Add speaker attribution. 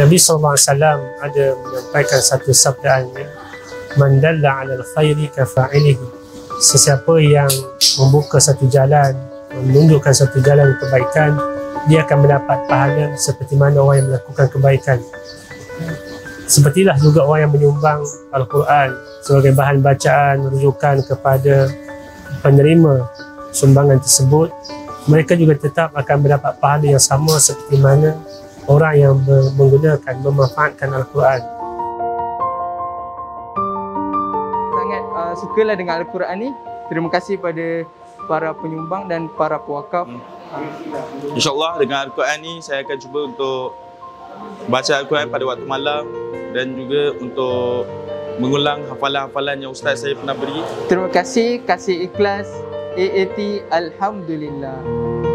Speaker 1: Nabi SAW ada menyampaikan satu sabdaannya Man dalla ala al-khairi kafa'ilihi Sesiapa yang membuka satu jalan Menunjukkan satu jalan kebaikan Dia akan mendapat pahala seperti mana orang yang melakukan kebaikan. Sepertilah juga orang yang menyumbang Al-Quran sebagai bahan bacaan rujukan kepada penerima sumbangan tersebut. Mereka juga tetap akan mendapat pahala yang sama seperti mana orang yang menggunakan, memanfaatkan Al-Quran.
Speaker 2: Sangat uh, sukalah dengan Al-Quran ni. Terima kasih pada para penyumbang dan para pewakaf. Hmm.
Speaker 3: InsyaAllah dengan Al-Quran ni saya akan cuba untuk baca Al-Quran pada waktu malam dan juga untuk mengulang hafalan-hafalan yang ustaz saya pernah beri.
Speaker 2: Terima kasih, kasih ikhlas AAT Alhamdulillah.